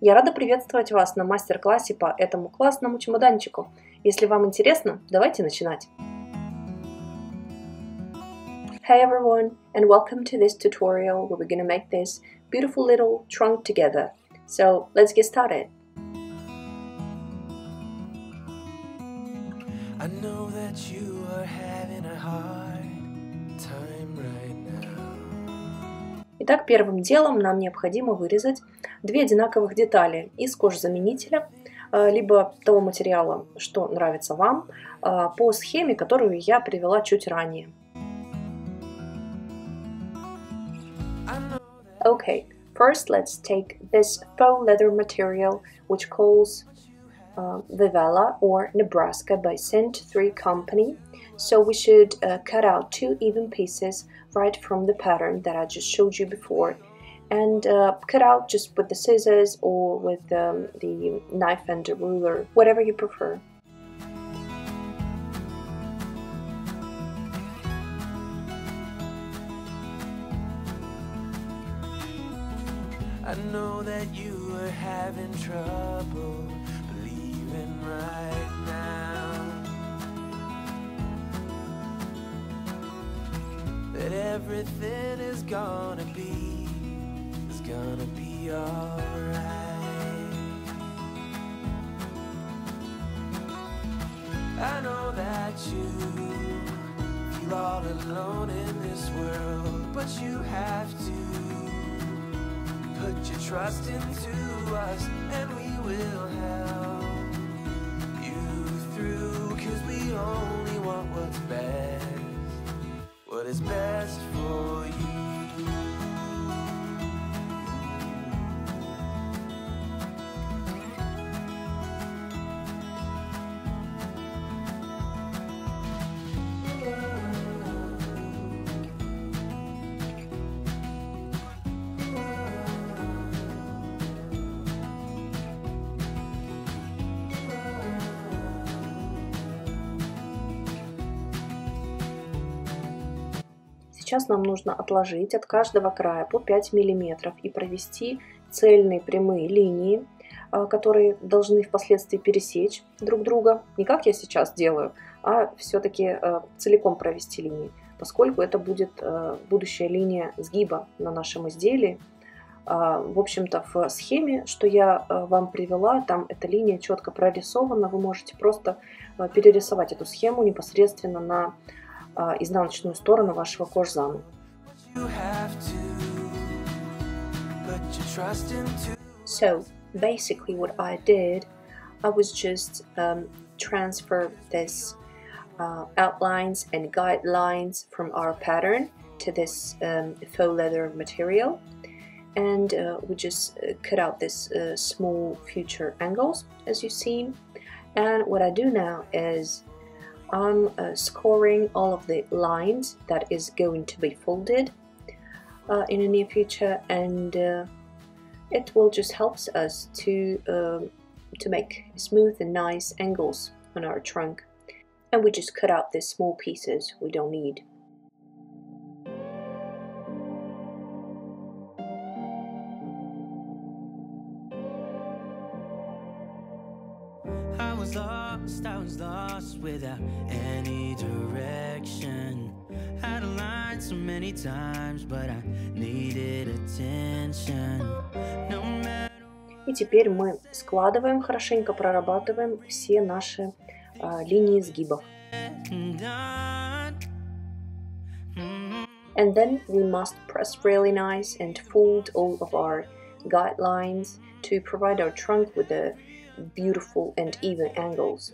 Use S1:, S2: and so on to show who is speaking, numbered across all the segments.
S1: Я рада приветствовать вас на мастер-классе по этому классному чемоданчику. Если вам интересно, давайте начинать. Hey everyone, and welcome to this tutorial where we're going to make this beautiful little trunk together. So let's get started. I know that you are having a hard Итак, первым делом нам необходимо вырезать две одинаковых детали из кожзаменителя, либо того материала, что нравится вам, по схеме, которую я привела чуть ранее. Okay, first let's take this faux leather material which calls uh, Vivella or Nebraska by Cent 3 Company. So we should uh, cut out two even pieces right from the pattern that I just showed you before and uh, cut out just with the scissors or with um, the knife and the ruler, whatever you prefer. I know that you are having trouble believing right that everything is gonna be is gonna be alright. I know that you feel all alone in this world, but you have to Put your trust into us and we will help Сейчас нам нужно отложить от каждого края по 5 мм и провести цельные прямые линии, а, которые должны впоследствии пересечь друг друга. Не как я сейчас делаю, а все-таки а, целиком провести линии, поскольку это будет а, будущая линия сгиба на нашем изделии. В общем-то, в схеме, что я вам привела, там эта линия четко прорисована. Вы можете просто перерисовать эту схему непосредственно на изнаночную сторону вашего кожзама. So basically what I did, I was just um, transfer this uh, outlines and guidelines from our pattern to this um, faux leather material and uh, we just uh, cut out this uh, small future angles as you've seen and what I do now is I'm uh, scoring all of the lines that is going to be folded uh, in the near future and uh, it will just helps us to um, to make smooth and nice angles on our trunk. And we just cut out the small pieces we don't need
S2: lost, I was lost without any direction Had a line so many times, but I needed attention no
S1: И теперь мы складываем, хорошенько прорабатываем все наши а, линии сгибов. And then we must press really nice and fold all of our guidelines to provide our trunk with a beautiful and even angles.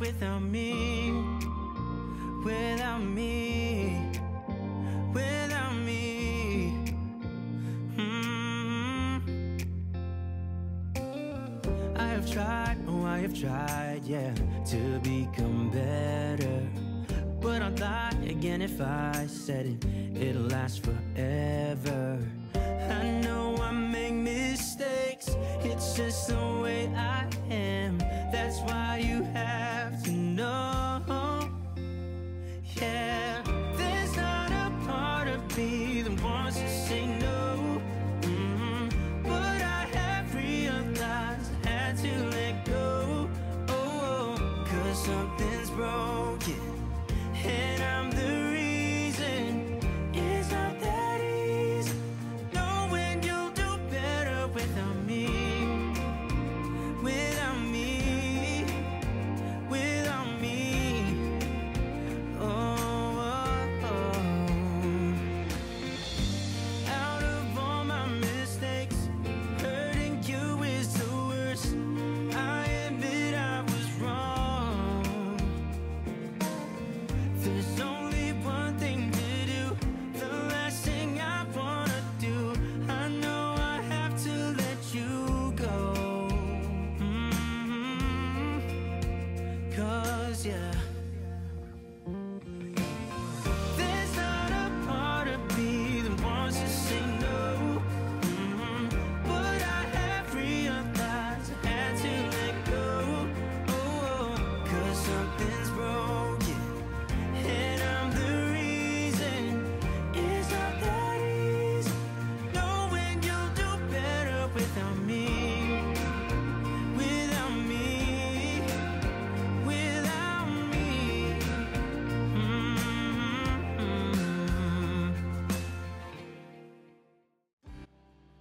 S2: without me, without me, without me. Mm. I have tried, I have tried, yeah, to become better. But I'd lie again if I said it, it'll last forever. I know I make mistakes, it's just the way I am. That's why you have to know, yeah.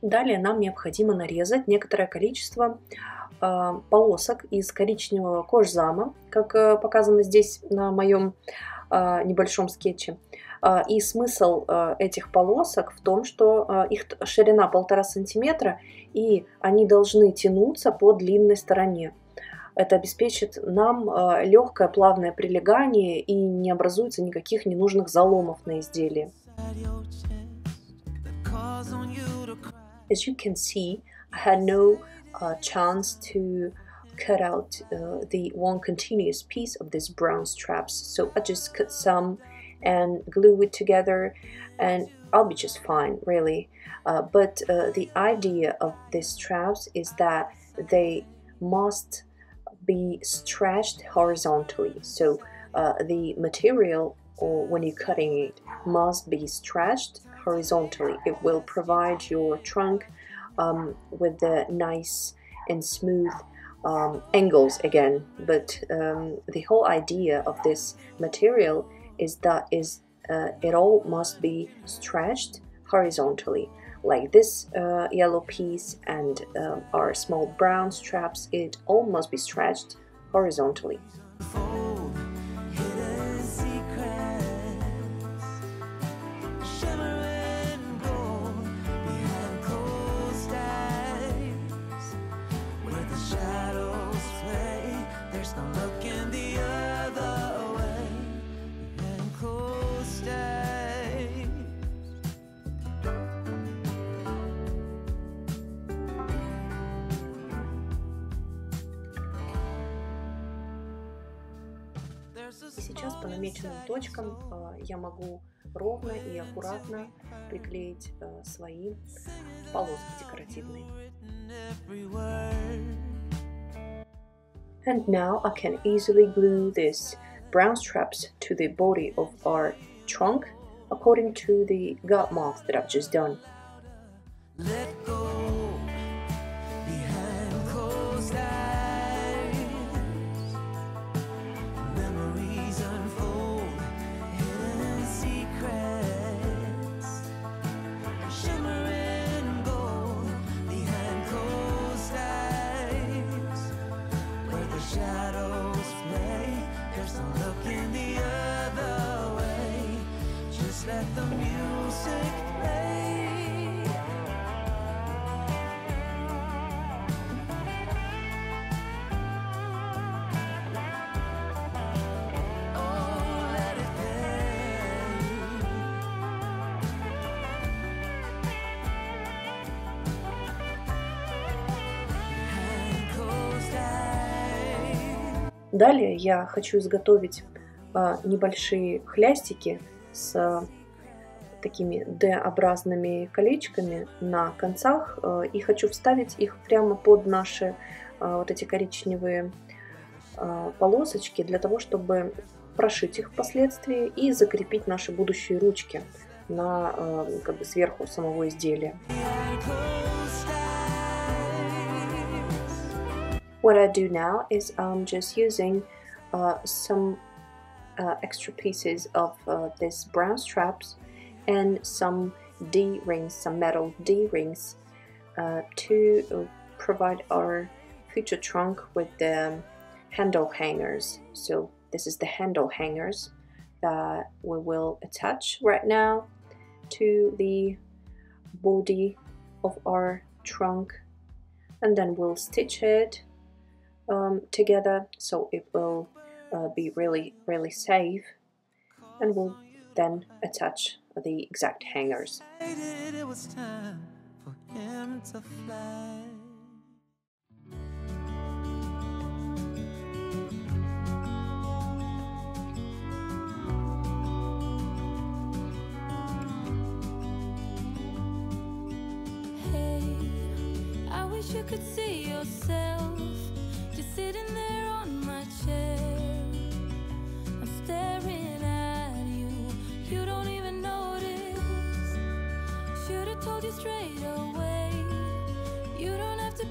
S1: Далее нам необходимо нарезать некоторое количество э, полосок из коричневого кожзама, как э, показано здесь на моем э, небольшом скетче. И смысл этих полосок в том, что их ширина полтора сантиметра, и они должны тянуться по длинной стороне. Это обеспечит нам легкое плавное прилегание и не образуется никаких ненужных заломов на изделии. As you can see, I had no uh, chance to cut out uh, the one continuous piece of this brown straps, so I just cut some and glue it together and I'll be just fine, really. Uh, but uh, the idea of these straps is that they must be stretched horizontally. So uh, the material or when you're cutting it must be stretched horizontally. It will provide your trunk um, with the nice and smooth um, angles again. But um, the whole idea of this material is that is uh, it all must be stretched horizontally. Like this uh, yellow piece and uh, our small brown straps, it all must be stretched horizontally. я могу ровно и аккуратно приклеить э, свои полоски декоративные. And now I can easily glue these brown straps to the body of our trunk according to the gut marks that I've just done. Далее я хочу изготовить а, небольшие хлястики с а, такими D-образными колечками на концах а, и хочу вставить их прямо под наши вот эти коричневые полосочки для того, чтобы прошить их впоследствии и закрепить наши будущие ручки на как бы сверху самого изделия. What I do now is I'm just using uh, some uh, extra pieces of uh, this brown straps and some D-rings, some metal D-rings uh, to provide our future trunk with the handle hangers. So this is the handle hangers that we will attach right now to the body of our trunk and then we'll stitch it um, together so it will uh, be really really safe and we'll then attach the exact hangers. Hey, I wish you could see yourself sitting there on my chair. I'm staring at you, you don't even notice. Should've told you straight away, you don't have to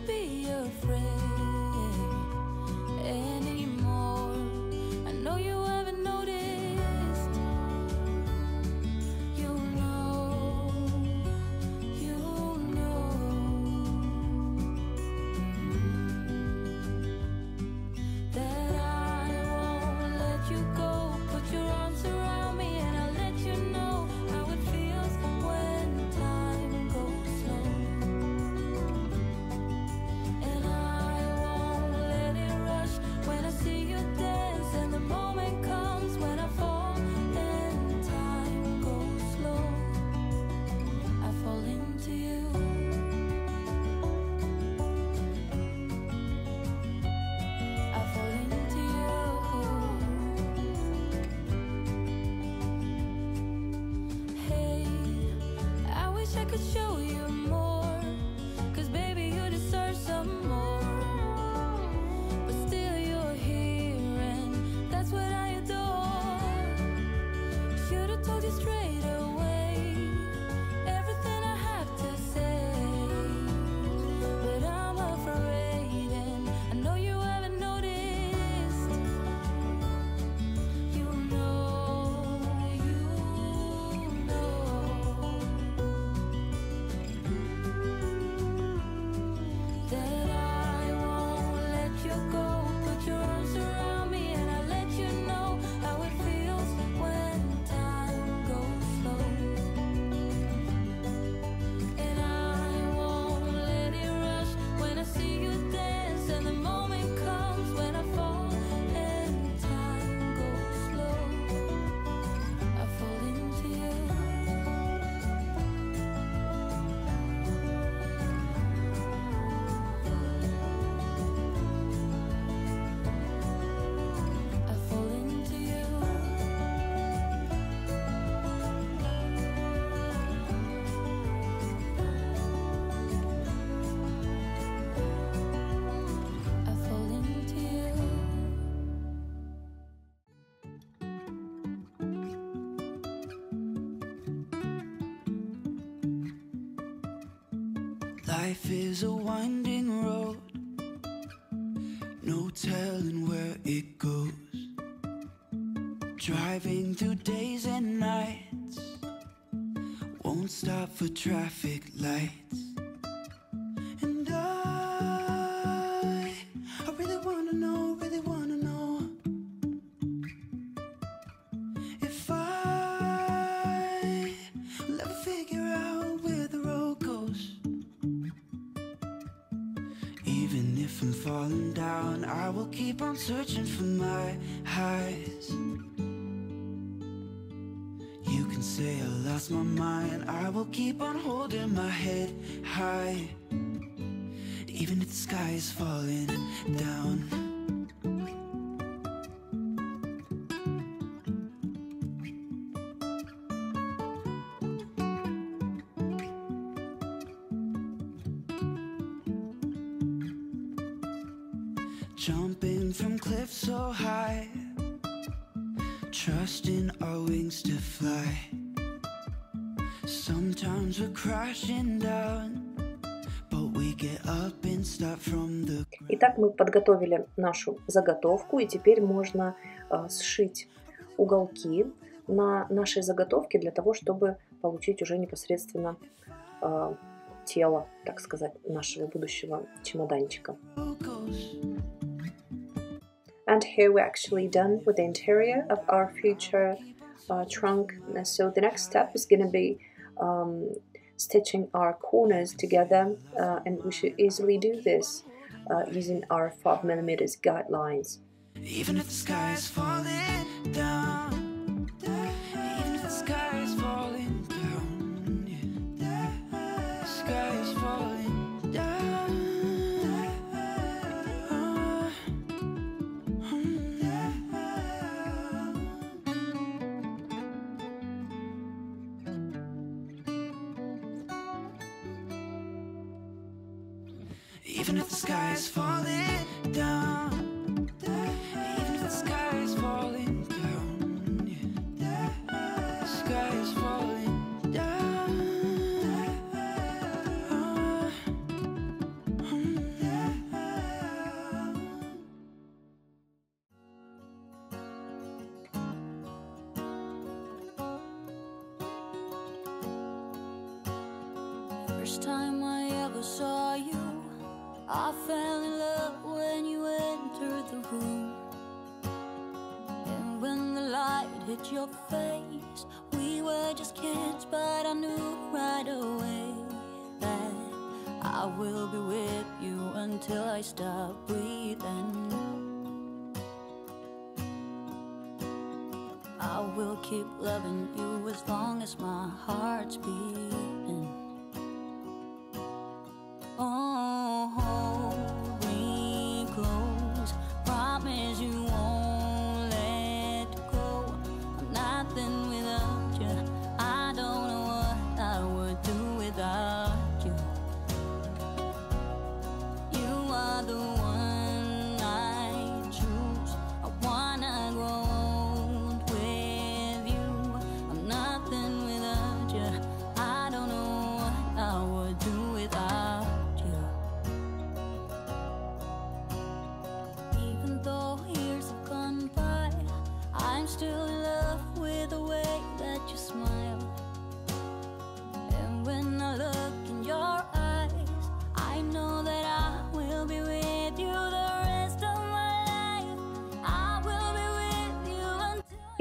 S3: is a winding
S1: Итак, мы подготовили нашу заготовку, и теперь можно э, сшить уголки на нашей заготовке для того, чтобы получить уже непосредственно э, тело, так сказать, нашего будущего чемоданчика. And here we're actually done with the interior of our future uh, trunk. So the next step is going to be um, stitching our corners together, uh, and we should easily do this uh, using our 5 millimeters guidelines.
S3: Even if the sky is falling down,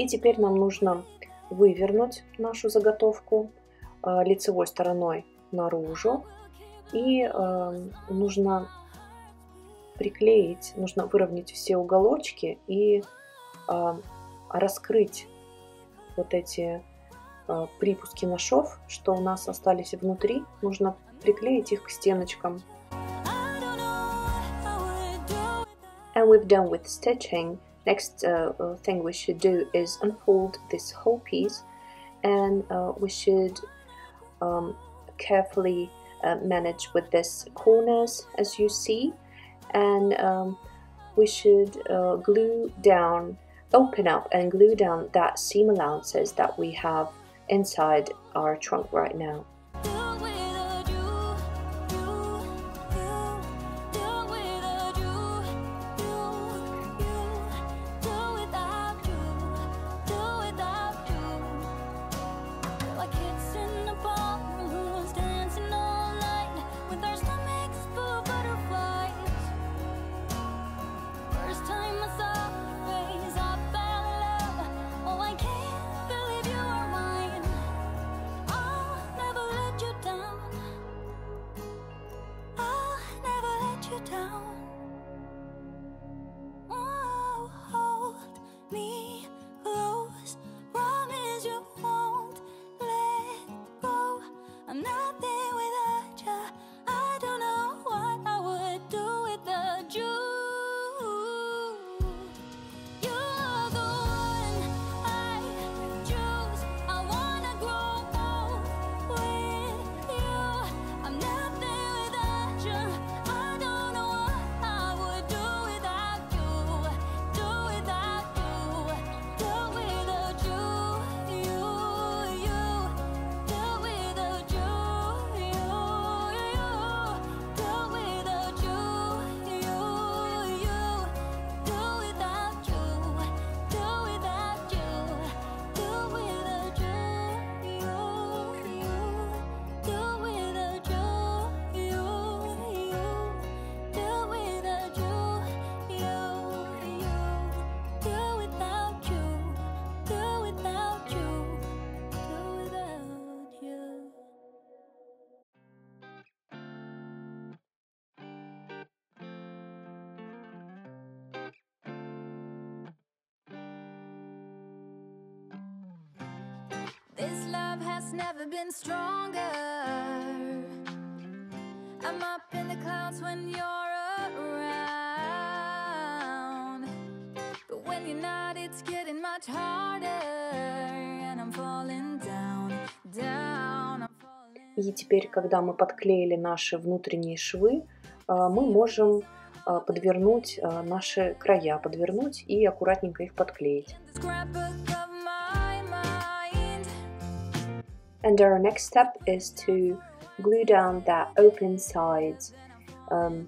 S1: И теперь нам нужно вывернуть нашу заготовку э, лицевой стороной наружу. И э, нужно приклеить, нужно выровнять все уголочки и э, раскрыть вот эти э, припуски на шов, что у нас остались внутри. Нужно приклеить их к стеночкам. And we've done with stitching. Next uh, uh, thing we should do is unfold this whole piece and uh, we should um, carefully uh, manage with this corners as you see and um, we should uh, glue down open up and glue down that seam allowances that we have inside our trunk right now
S4: love has never been stronger. I'm up in the clouds when you're around. But when you're not, it's getting much harder. And I'm falling down, down. I'm falling
S1: И теперь, когда мы подклеили наши внутренние швы, а, мы можем а, подвернуть а, наши края, подвернуть и аккуратненько их подклеить. And our next step is to glue down that open sides. Um,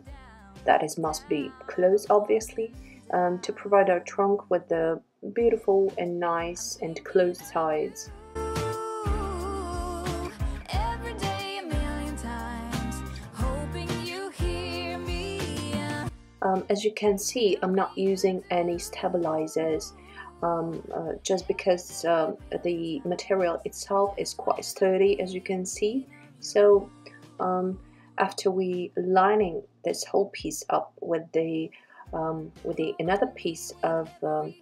S1: that is must be closed, obviously, um, to provide our trunk with the beautiful and nice and closed sides.
S4: Ooh, every day a million times, hoping you hear me.
S1: Um, as you can see, I'm not using any stabilizers. Um, uh, just because um, the material itself is quite sturdy, as you can see. So um, after we lining this whole piece up with the um, with the another piece of um,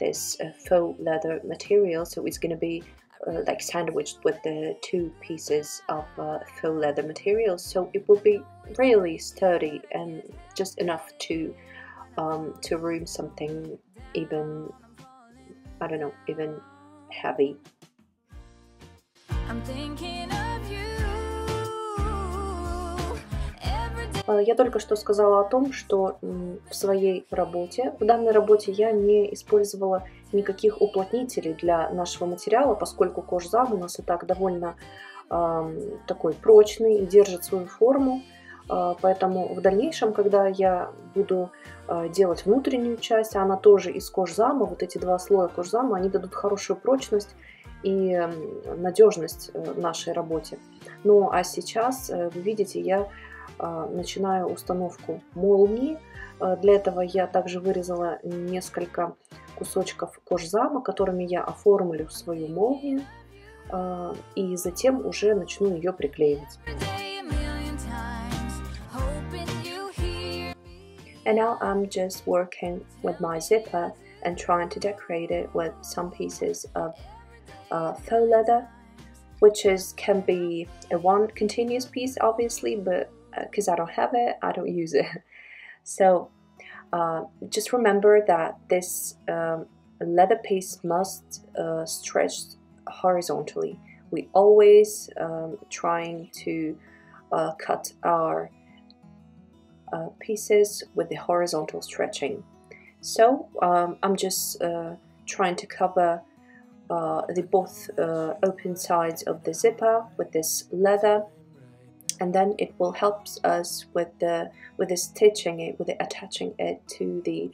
S1: this uh, faux leather material, so it's going to be uh, like sandwiched with the two pieces of uh, faux leather material. So it will be really sturdy and just enough to to room something even I don't know even heavy. А, Я только что сказала о том, что в своей работе, в данной работе я не использовала никаких уплотнителей для нашего материала, поскольку кожзам у нас и так довольно ам, такой прочный и держит свою форму. А, Поэтому в дальнейшем, когда я буду а, делать внутреннюю часть, а она тоже из кожзама, вот эти два слоя кожзама, они дадут хорошую прочность и надежность э, нашей работе. Ну а сейчас, э, вы видите, я начинаю установку молнии. А, Для этого я также вырезала несколько кусочков кожзама, которыми я оформлю свою молнию. И затем уже начну ее приклеивать. And now I'm just working with my zipper and trying to decorate it with some pieces of uh, faux leather, which is can be a one continuous piece, obviously, but because I don't have it, I don't use it. So uh, just remember that this um, leather piece must uh, stretch horizontally. We always um, trying to uh, cut our uh, pieces with the horizontal stretching. So um, I'm just uh, trying to cover uh, the both uh, open sides of the zipper with this leather, and then it will help us with the with the stitching it, with the attaching it to the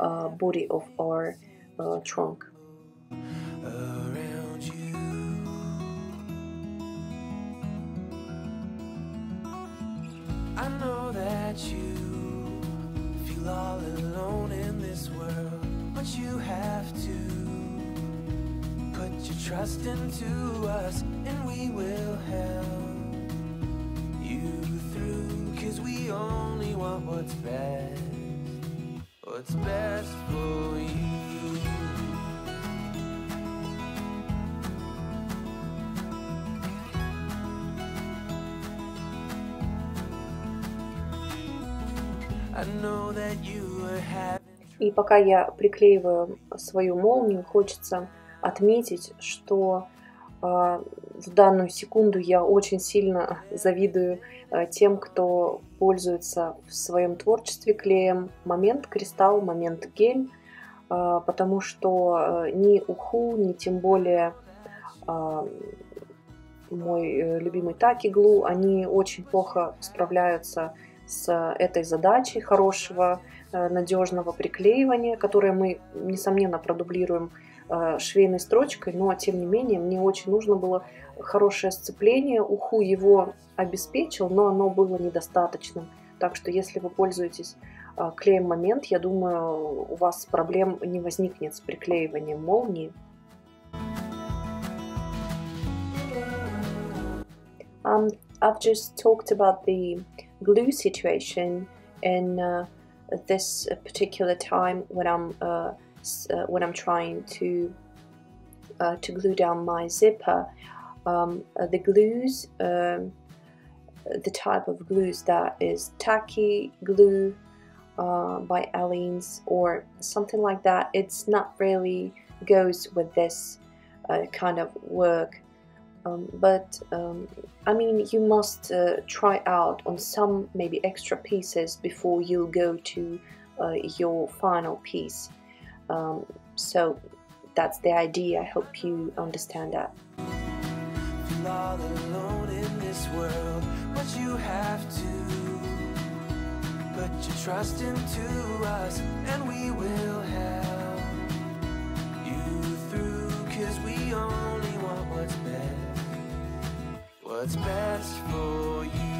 S1: uh, body of our uh, trunk.
S2: I know that you feel all alone in this world, but you have to put your trust into us, and we will help you through. Cause we only want what's best, what's best for you.
S1: И пока я приклеиваю свою молнию, хочется отметить, что э, в данную секунду я очень сильно завидую э, тем, кто пользуется в своем творчестве клеем. Момент кристалл, момент гель, э, потому что ни уху, ни тем более мой любимый Таки Глу, они очень плохо справляются с этой задачей хорошего э, надежного приклеивания, которое мы, несомненно, продублируем э, швейной строчкой, но тем не менее мне очень нужно было хорошее сцепление. Уху его обеспечил, но оно было недостаточным. Так что если вы пользуетесь э, клеем момент, я думаю, у вас проблем не возникнет с приклеиванием молнии. I've just talked about the glue situation in uh, this particular time when I'm uh, uh, when I'm trying to uh, to glue down my zipper. Um, uh, the glues, um, the type of glues that is tacky glue by Aleene's or something like that, it's not really goes with this kind of work. Um, but um, I mean, you must uh, try out on some maybe extra pieces before you go to uh, your final piece. Um, so that's the idea. I hope you understand that.
S2: world, but you have to put your trust into us, and we will help you through. Cause we what's best for you.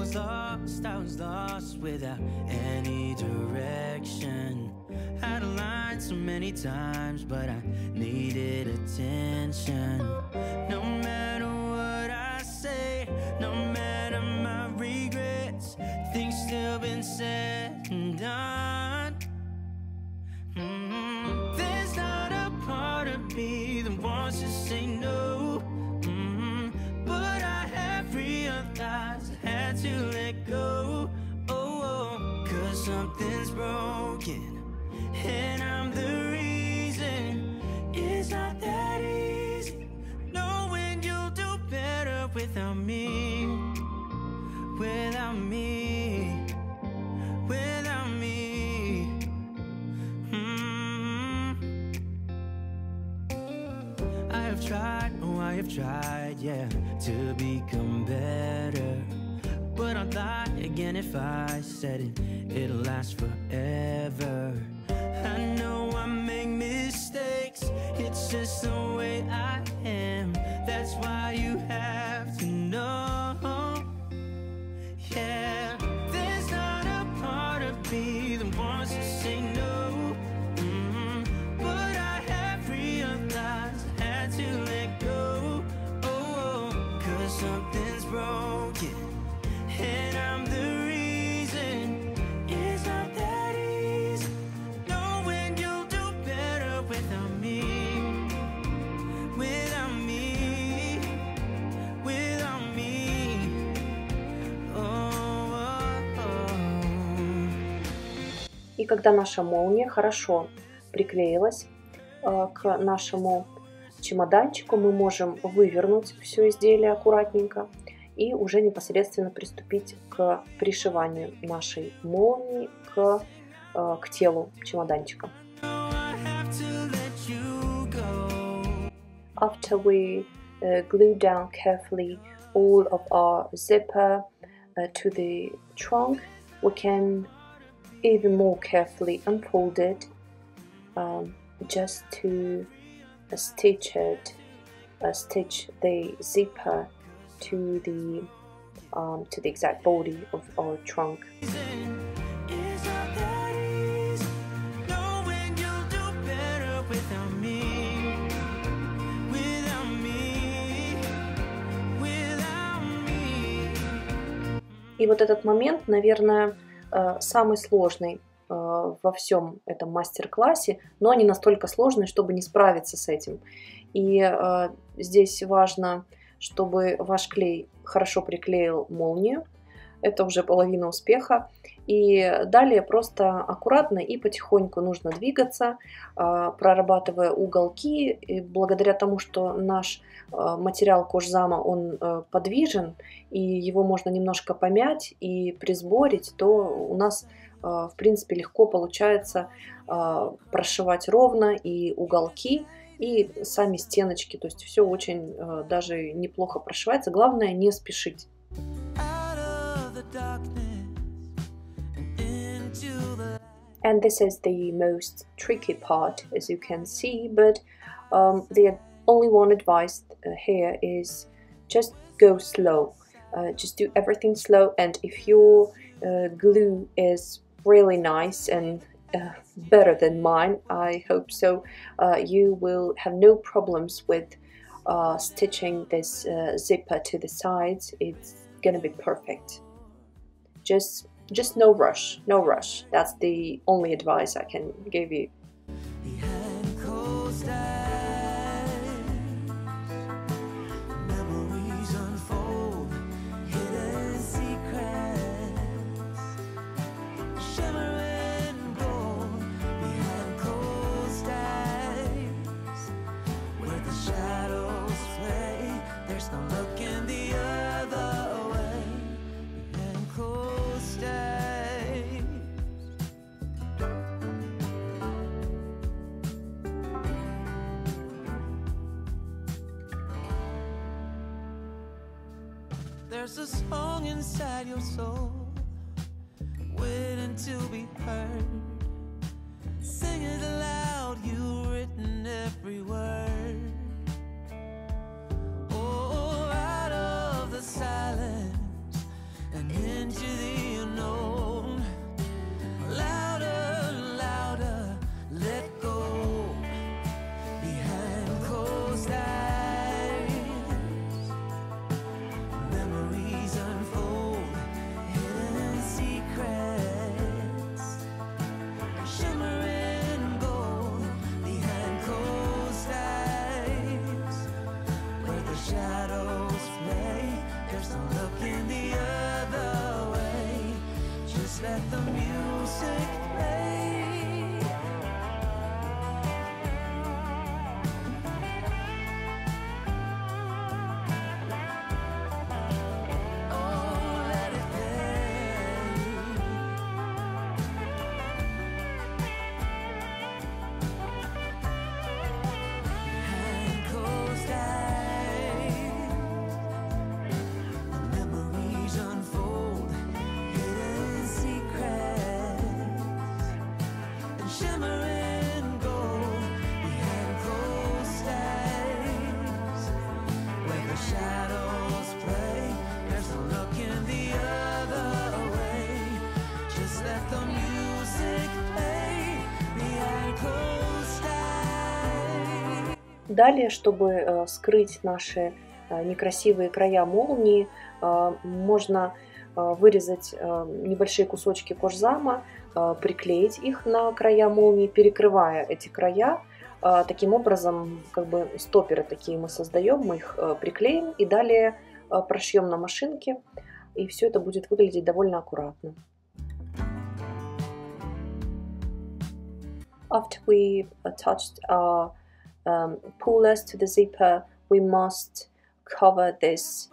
S2: Was lost, I was lost without any direction. Had a line so many times, but I needed attention. No matter if I said it, it'll last forever. I know I make mistakes, it's just the way I am. That's why you have to know. Yeah, there's not a part of me that wants to say no. Mm, But I have realized I had to let go. Oh, cause something's broken.
S1: И когда наша молния хорошо приклеилась э, к нашему чемоданчику, мы можем вывернуть все изделие аккуратненько и уже непосредственно приступить к пришиванию нашей молнии к, э, к телу чемоданчика. After we uh, glue down carefully all of our zipper uh, to the trunk, we can even more carefully unfold it um, just to uh, stitch it, uh, stitch the zipper to the um, to the exact body of our trunk.
S2: It's not that easy. Knowing you'll do better without me. Without me. Without me.
S1: И вот этот момент, наверное, э, самый сложный э, во всем этом мастер-классе, но не настолько сложный, чтобы не справиться с этим. И э, здесь важно, чтобы ваш клей хорошо приклеил молнию. Это уже половина успеха. И далее просто аккуратно и потихоньку нужно двигаться, э, прорабатывая уголки. И благодаря тому, что наш э, материал кожзама, он э, подвижен, и его можно немножко помять и присборить, то у нас, э, в принципе, легко получается прошивать ровно и уголки, и сами стеночки. То есть все очень э, даже неплохо прошивается. Главное не спешить. And this is the most tricky part as you can see but um, the only one advice uh, here is just go slow. Uh, just do everything slow and if your uh, glue is really nice and uh, better than mine I hope so uh, you will have no problems with uh, stitching this zipper to the sides. It's gonna be perfect. Just just no rush no rush. That's the only advice i can give you
S2: inside your soul, waiting to be heard.
S1: Далее, чтобы э, скрыть наши э, некрасивые края молнии, э, можно вырезать небольшие кусочки кожзама, приклеить их на края молнии, перекрывая эти края. Таким образом, как бы стоперы такие мы создаем, мы их приклеим и далее прошьем на машинке, и все это будет выглядеть довольно аккуратно. After we attached our um, pullers to the zipper, we must cover this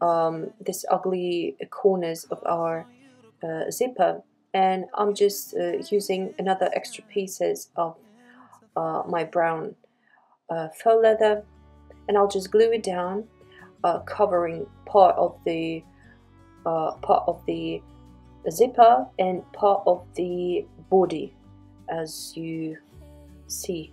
S1: um, this ugly corners of our uh, zipper. And I'm just uh, using another extra pieces of uh, my brown uh, faux leather, and I'll just glue it down, uh, covering part of the uh, part of the zipper and part of the body, as you see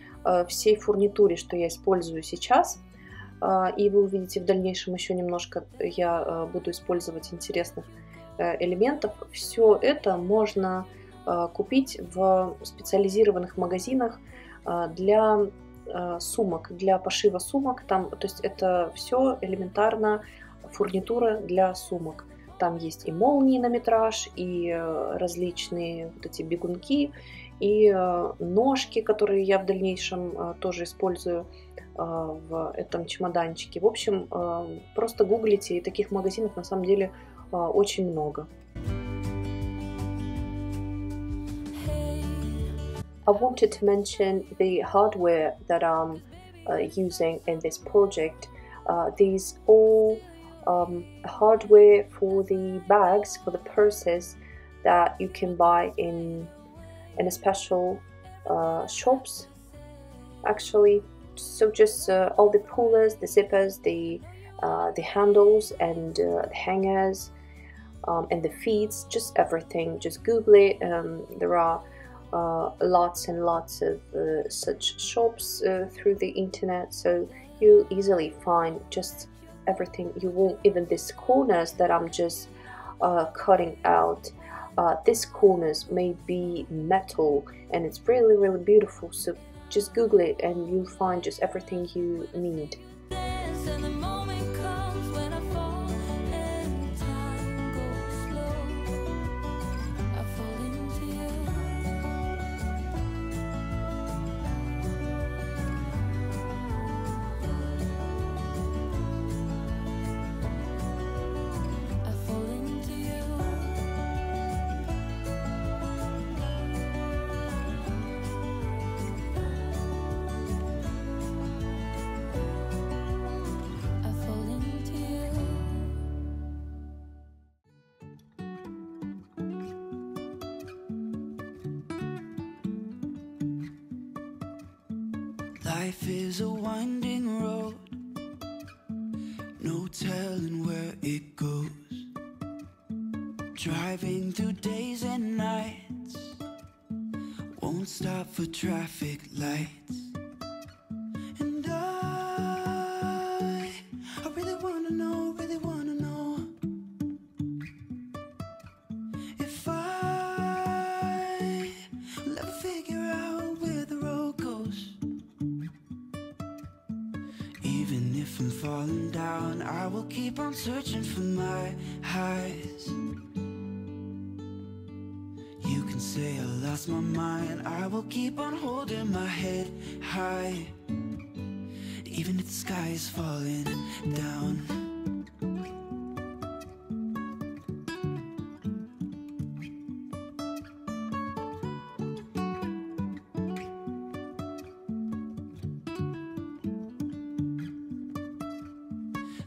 S1: всей фурнитуре, что я использую сейчас. Э, И вы увидите в дальнейшем еще немножко я э, буду использовать интересных э, элементов. Все это можно э, купить в специализированных магазинах э, для э, сумок, для пошива сумок. Там, то есть это все элементарно фурнитура для сумок. Там есть и молнии на метраж, и э, различные вот эти бегунки, и э, ножки, которые я в дальнейшем э, тоже использую э, в этом чемоданчике. В общем, просто гуглите, и таких магазинов на самом деле очень много. I wanted to mention the hardware that I'm uh, using in this project. Uh, these all um, hardware for the bags for the purses that you can buy in in a special uh, shops actually. So just uh, all the pullers the zippers the uh, the handles and uh, the hangers um, and the feeds just everything. Just google it um, there are uh, lots and lots of uh, such shops through the internet. So you easily find just everything. You won't even these corners that I'm just uh, cutting out uh, these corners may be metal and it's really really beautiful so just google it and you'll find just everything you need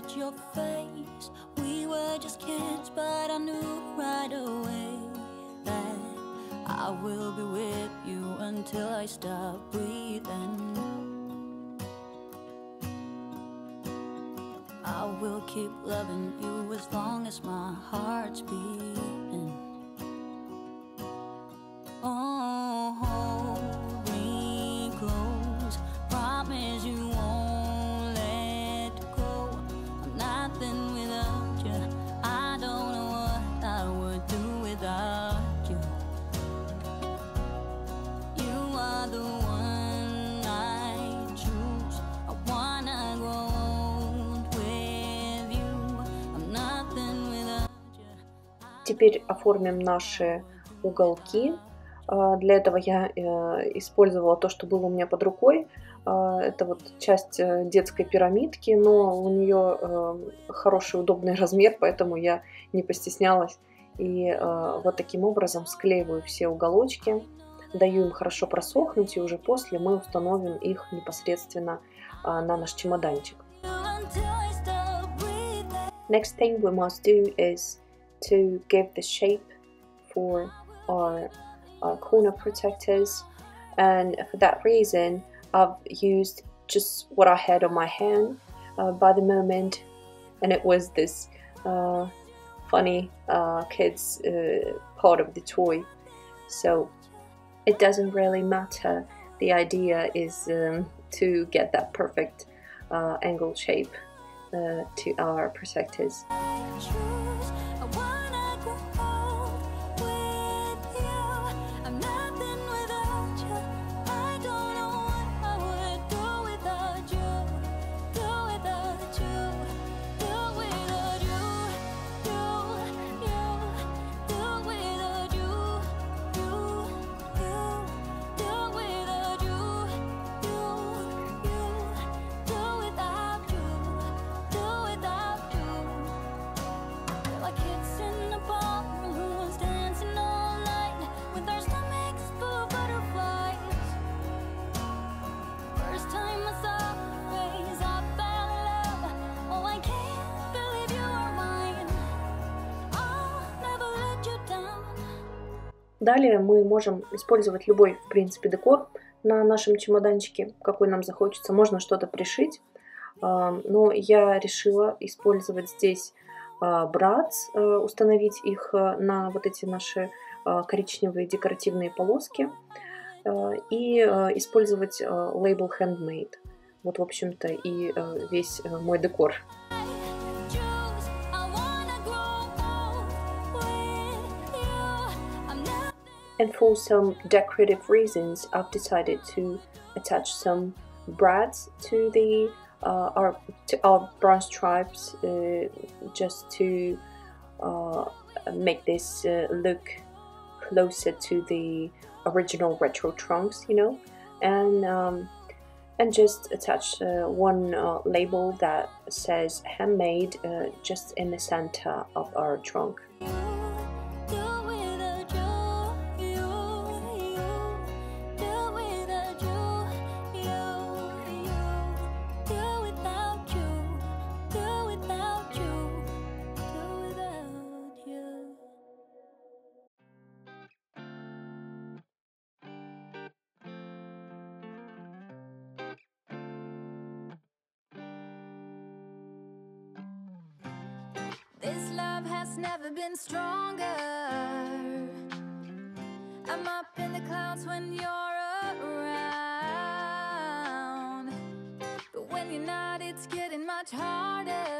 S4: Hit your face, we were just kids, but I knew right away that I will be with you until I stop breathing. I will keep loving you as long as my heart's beating. Теперь оформим наши уголки. А, для этого я э, использовала то, что было у меня под рукой. А, это вот часть э, детской пирамидки, но у нее э, хороший удобный размер, поэтому я не постеснялась. И вот таким образом склеиваю все уголочки, даю им хорошо просохнуть, и уже после мы установим их непосредственно на наш чемоданчик. Next thing we must do is to give the shape for our, our corner protectors. And for that reason I've used just what I had on my hand uh, by the moment. And it was this uh, funny uh, kids uh, part of the toy. So it doesn't really matter. The idea is um, to get that perfect uh, angle shape uh, to our protectors. Далее мы можем использовать любой, в принципе, декор на нашем чемоданчике, какой нам захочется. Можно что-то пришить, а, но я решила использовать здесь братс, а, установить их а, на вот эти наши коричневые декоративные полоски и использовать лейбл Handmade. Вот, в общем-то, и весь мой декор. And for some decorative reasons, I've decided to attach some brads to the uh, our to our bronze stripes uh, just to uh, make this uh, look closer to the original retro trunks, you know, and um, and just attach uh, one uh, label that says handmade just in the center of our trunk. Never been stronger. I'm up in the clouds when you're around. But when you're not, it's getting much harder.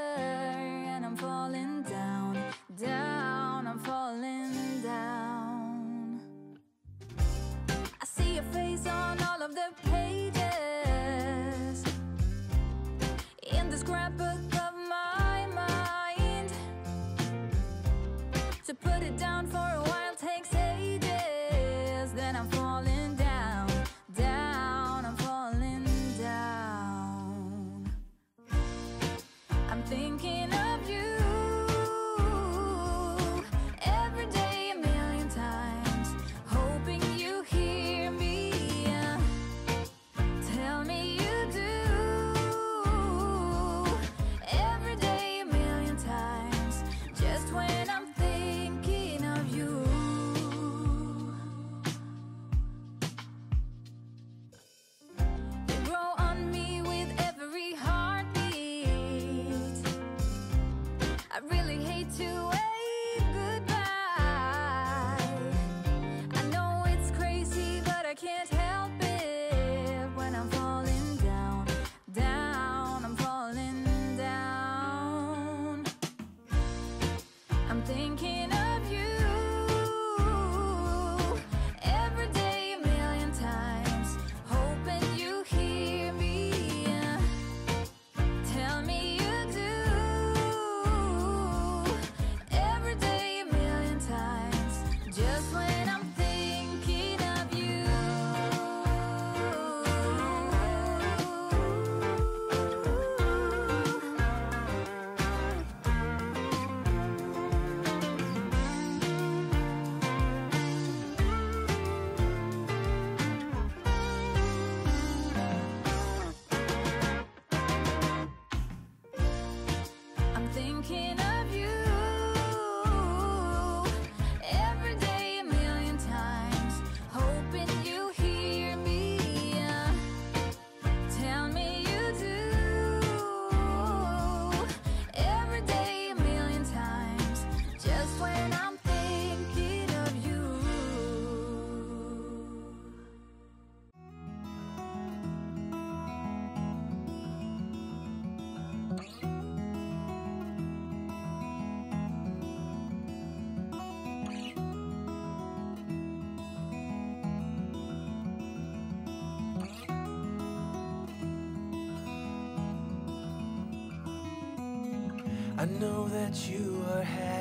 S2: Know that you are having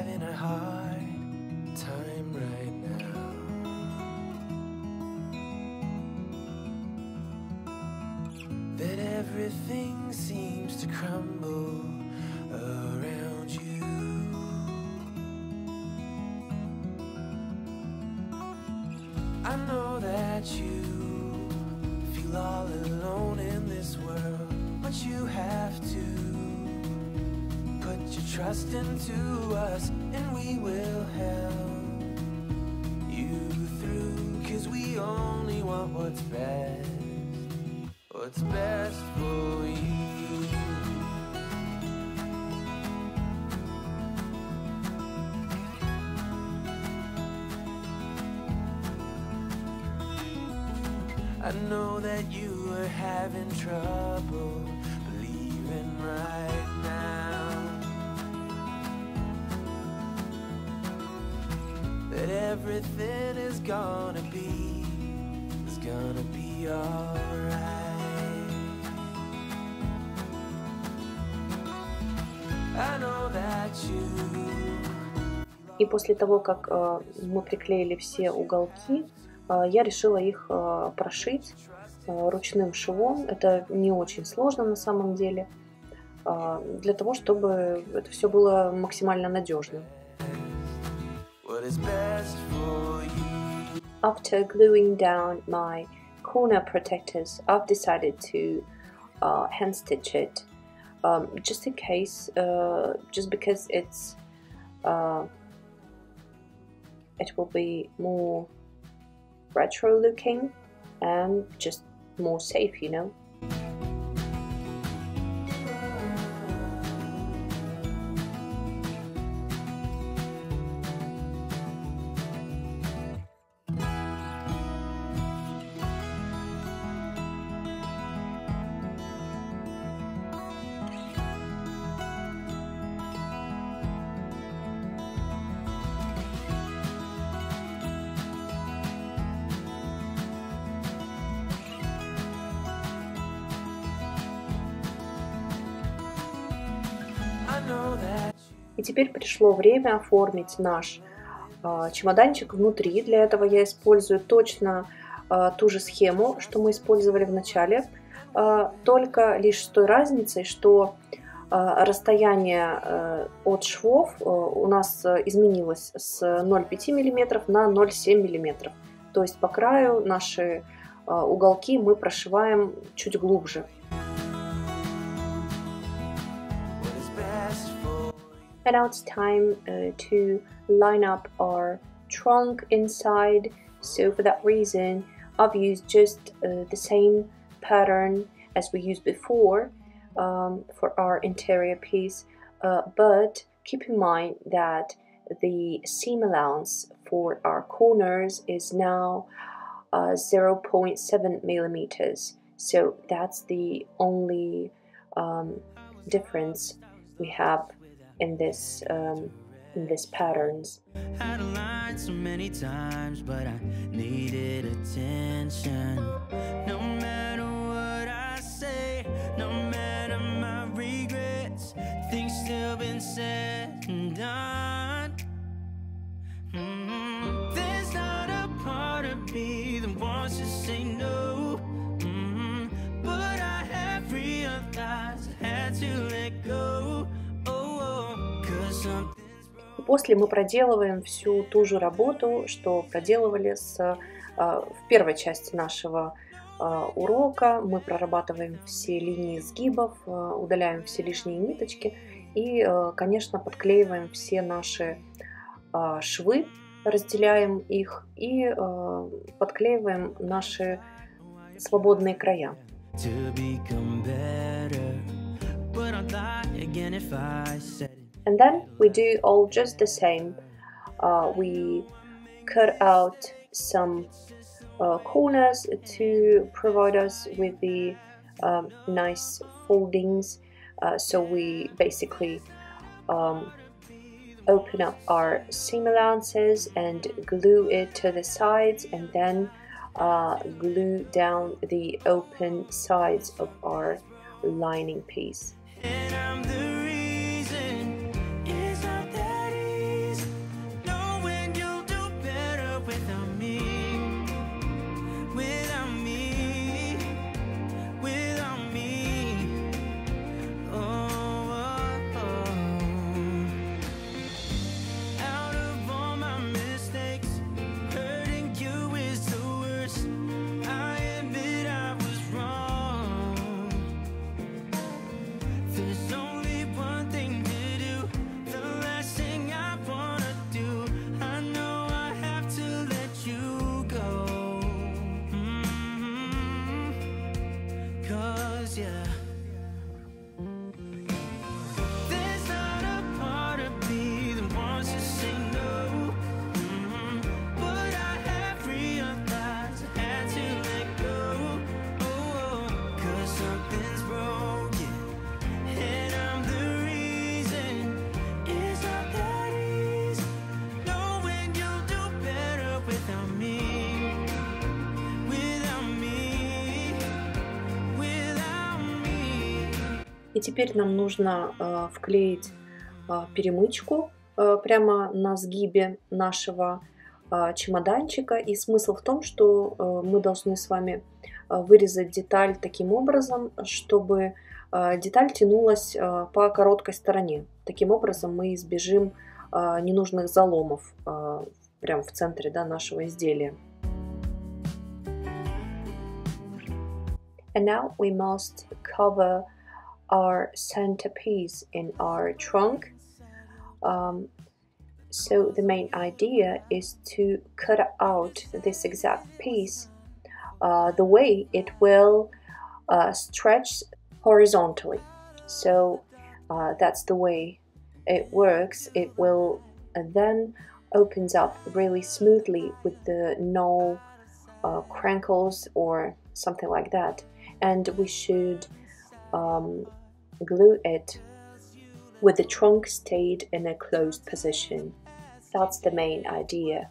S2: trust into us, and we will help you through. Cause we only want what's best, what's best for you. I know that you are having trouble believing right everything is gonna be is gonna be alright. I know that you
S1: И после того, как э, мы приклеили все уголки, э, я решила их э, прошить ручным швом. Это не очень сложно на самом деле, для того, чтобы это все было максимально надежным.
S2: What is best for you.
S1: After gluing down my corner protectors, I've decided to uh, hand stitch it um, just in case, uh, just because it's uh, it will be more retro looking and just more safe, you know. Теперь пришло время оформить наш а, чемоданчик внутри. Для этого я использую точно а, ту же схему, что мы использовали в начале, а, только лишь с той разницей, что расстояние от швов у нас изменилось с 0,5 мм на 0,7 мм. То есть по краю наши уголки мы прошиваем чуть глубже. And now it's time uh, to line up our trunk inside. So for that reason, I've used just uh, the same pattern as we used before um, for our interior piece. Uh, but keep in mind that the seam allowance for our corners is now uh, 0.7 millimeters. So that's the only um, difference we have in this um, in this patterns.
S2: Had a line so many times, but I needed attention. No matter what I say, no matter my regrets, things still been said and done. Mm, There's not a part of me that wants to say no.
S1: После мы проделываем всю ту же работу, что проделывали с, э, в первой части нашего э, урока. Мы прорабатываем все линии сгибов, э, удаляем все лишние ниточки и, конечно, подклеиваем все наши швы, разделяем их и подклеиваем наши свободные края.
S2: to become better. But I'd lie again if I said.
S1: And then we do all just the same. Uh, we cut out some uh, corners to provide us with the um, nice foldings. Uh, so we basically um, open up our seam allowances and glue it to the sides and then uh, glue down the open sides of our lining piece. И теперь нам нужно э, вклеить э, перемычку э, прямо на сгибе нашего чемоданчика. И смысл в том, что мы должны с вами вырезать деталь таким образом, чтобы деталь тянулась по короткой стороне. Таким образом мы избежим ненужных заломов прямо в центре да, нашего изделия. And now we must cover our centerpiece in our trunk. Um, so the main idea is to cut out this exact piece uh, the way it will uh, stretch horizontally. So uh, that's the way it works. It will uh, then opens up really smoothly with the no uh, crinkles or something like that. And we should um, glue it with the trunk stayed in a closed position. That's the main idea.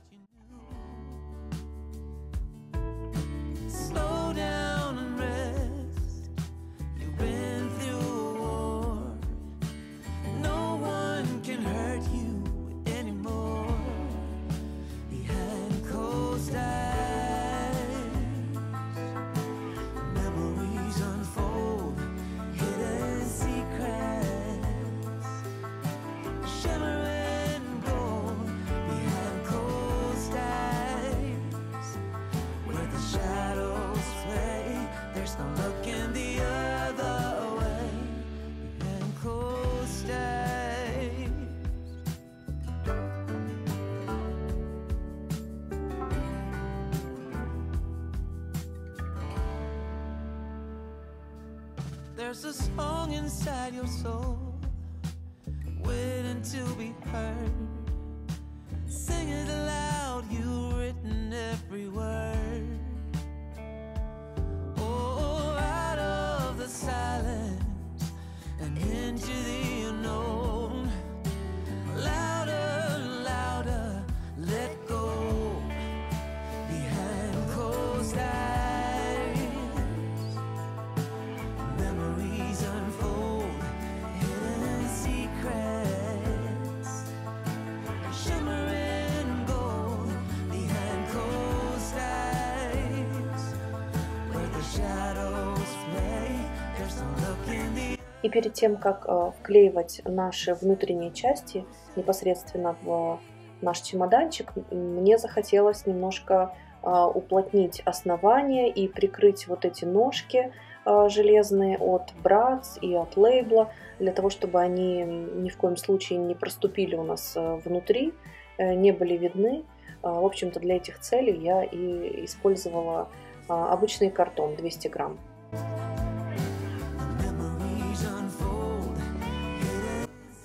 S1: И перед тем, как э, вклеивать наши внутренние части непосредственно в наш чемоданчик, мне захотелось немножко э, уплотнить основание и прикрыть вот эти ножки э, железные от братс и от лейбла, для того, чтобы они ни в коем случае не проступили у нас э, внутри, э, не были видны. Э, В общем-то, для этих целей я и использовала э, обычный картон 200 грамм.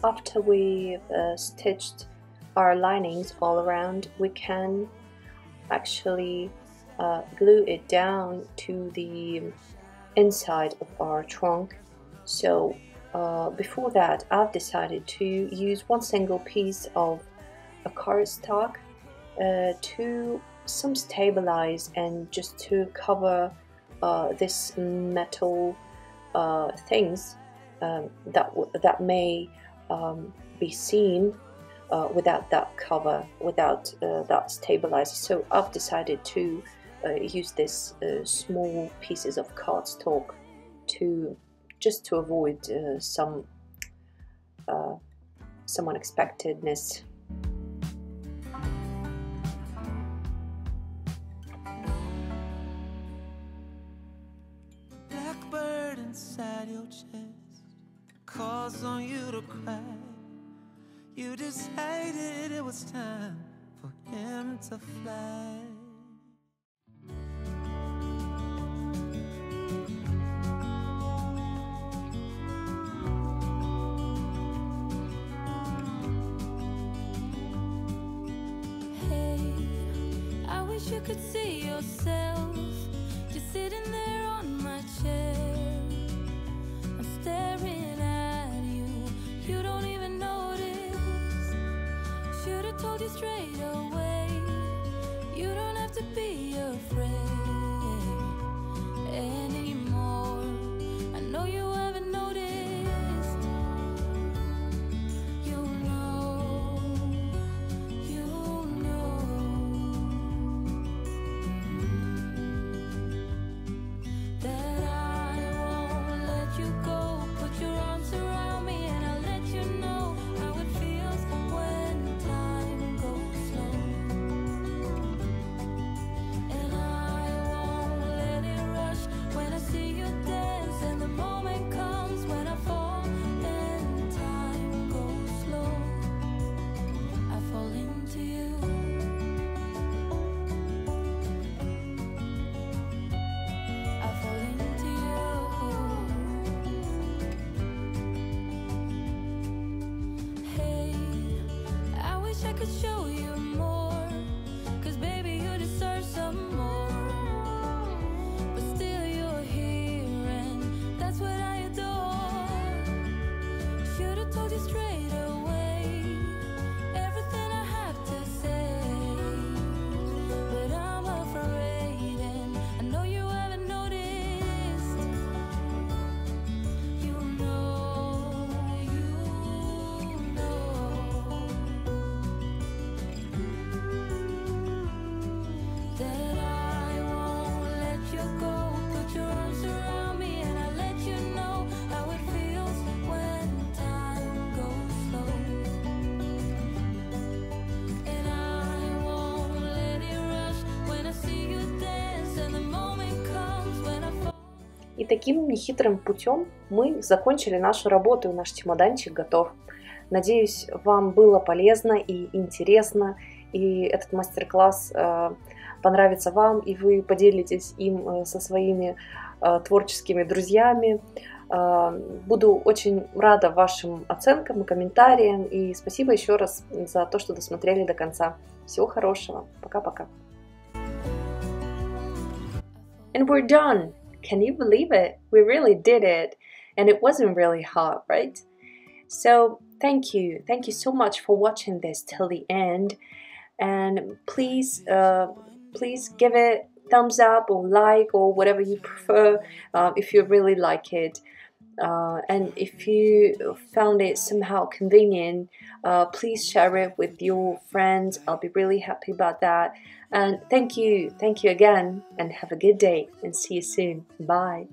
S1: After we've uh, stitched our linings all around, we can actually uh, glue it down to the inside of our trunk. So uh, before that, I've decided to use one single piece of a cardstock uh, to some stabilize and just to cover uh, this metal uh, things um, that that may um, be seen uh, without that cover, without uh, that stabilizer. So I've decided to uh, use this uh, small pieces of cardstock to just to avoid uh, some uh, some unexpectedness.
S2: Blackbird inside your calls on you to cry. You decided it was time for him to fly.
S4: Hey, I wish you could see yourself just sitting there. Be afraid
S1: Should've таким нехитрым путем мы закончили нашу работу, и наш чемоданчик готов. Надеюсь, вам было полезно и интересно, и этот мастер-класс э, понравится вам, и вы поделитесь им э, со своими э, творческими друзьями. Буду очень рада вашим оценкам и комментариям, и спасибо еще раз за то, что досмотрели до конца. Всего хорошего. Пока-пока. And we're done. Can you believe it? We really did it. And it wasn't really hard, right? So, thank you. Thank you so much for watching this till the end. And please, uh, please give it thumbs up or like or whatever you prefer uh, if you really like it. Uh, and if you found it somehow convenient, uh, please share it with your friends. I'll be really happy about that. And thank you, thank you again, and have a good day, and see you soon. Bye.